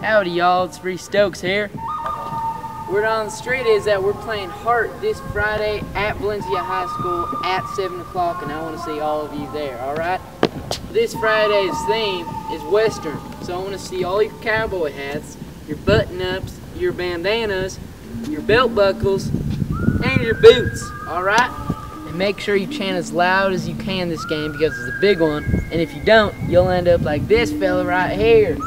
Howdy y'all, it's Reese Stokes here. Word on the street is that we're playing Hart this Friday at Valencia High School at 7 o'clock and I want to see all of you there, alright? This Friday's theme is Western, so I want to see all your cowboy hats, your button-ups, your bandanas, your belt buckles, and your boots, alright? And make sure you chant as loud as you can this game because it's a big one, and if you don't, you'll end up like this fella right here.